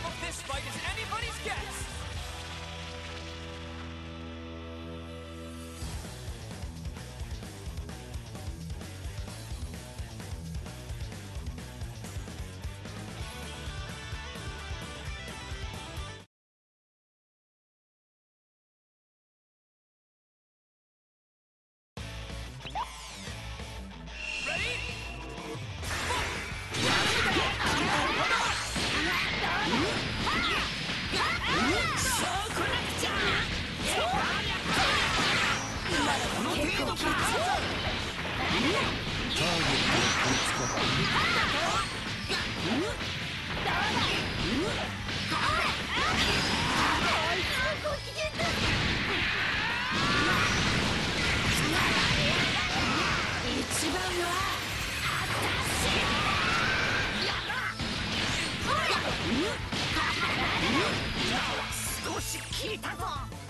outcome of this fight is anybody's guess. 少し効いたぞ。